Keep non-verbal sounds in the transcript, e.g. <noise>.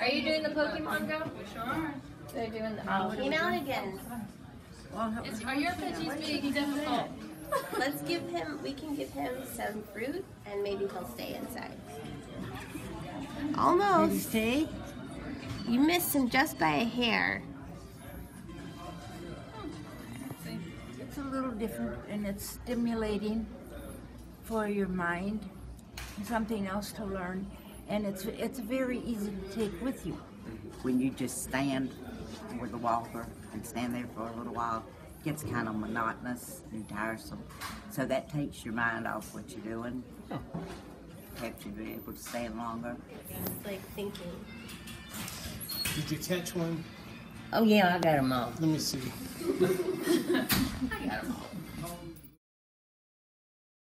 Are you doing the Pokemon Go? Sure. They're doing the. Oh, came out again. Is, are your veggies being difficult? Let's give him, we can give him some fruit and maybe he'll stay inside. Did he Almost. stay? You missed him just by a hair. It's a little different and it's stimulating for your mind. Something else to learn. And it's it's very easy to take with you. Mm-hmm. when you just stand with the walker and stand there for a little while, it gets kind of monotonous and tiresome. So that takes your mind off what you're doing. Helps you be able to stand longer. It's like thinking. Did you catch one? Oh yeah, I got them all. Let me see. <laughs>